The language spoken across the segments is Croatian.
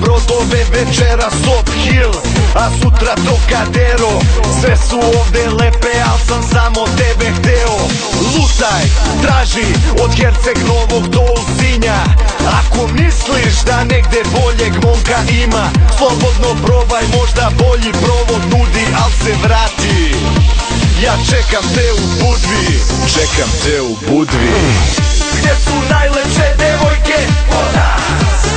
brodove večera Sop Hill A sutra Trocadero Sve su ovde lepe, al sam samo tebe hteo. Lutaj, traži od Herceg Novog do Ulcinja Ako misliš da negde boljeg momka ima Slobodno probaj, možda bolji provod nudi, al se vrati. Ja čekam te u Budvi, čekam te u Budvi. Gdje su najlepše devojke? Kod nas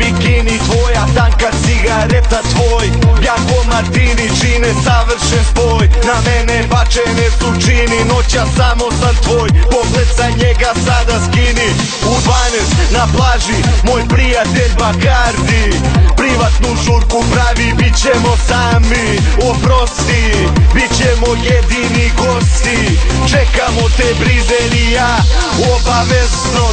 bikini tvoja Tanka cigareta tvoj. Bjanko martini čine savršen spoj. Na mene bačene su čini Noća samo sam tvoj. Pogled njega sada skini. U 12 na plaži Moj prijatelj Bakardi Privatnu žurku pravi Bit ćemo sami. Oprosti Bit ćemo jedini gosti. Čekamo te Brizel i ja Obavezno